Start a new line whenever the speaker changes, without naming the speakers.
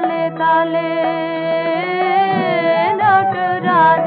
তালে তালে নটরাজ